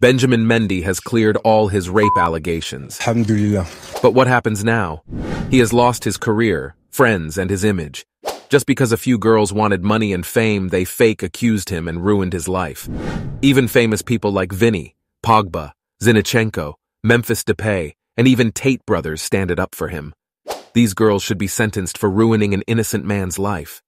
Benjamin Mendy has cleared all his rape allegations. Alhamdulillah. But what happens now? He has lost his career, friends, and his image. Just because a few girls wanted money and fame, they fake accused him and ruined his life. Even famous people like Vinny, Pogba, Zinchenko, Memphis Depay, and even Tate brothers stand it up for him. These girls should be sentenced for ruining an innocent man's life.